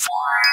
Ready,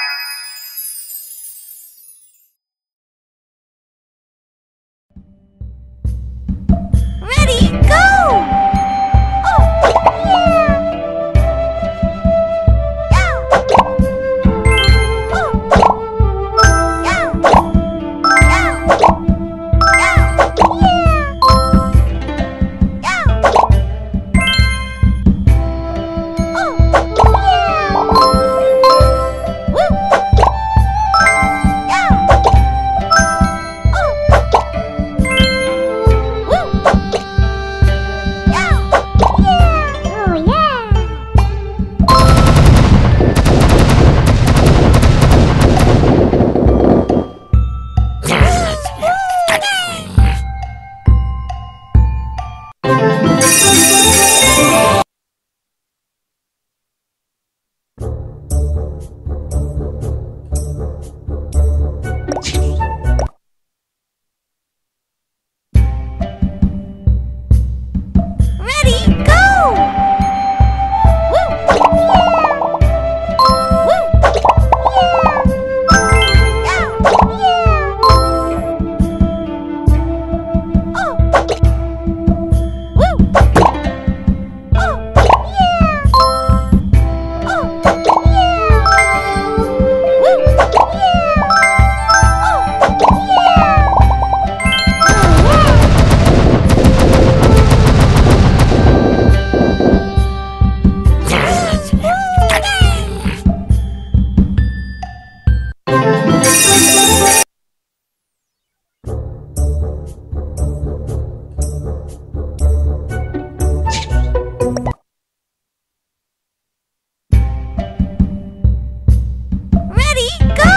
Go!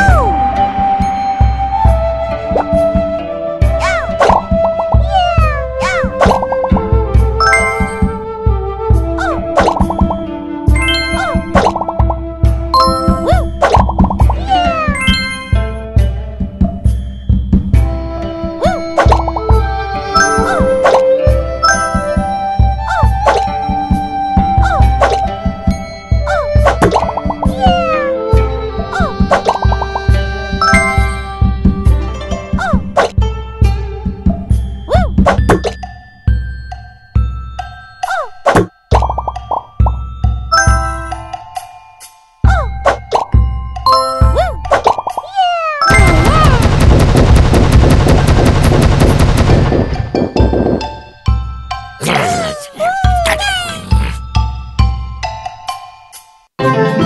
Ready,